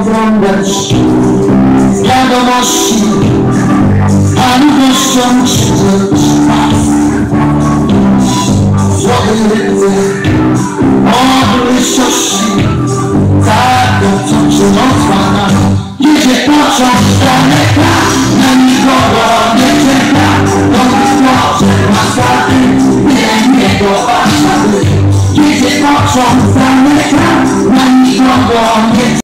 oglądać z wiadomości, a ludością krzyczeć Złotej rybły o bliższości, tak to co się rozpada Jedzie pociąg daleka, na nikogo nie czeka. To może ma słaby, nie, nie go wasza Jedzie pociąg daleka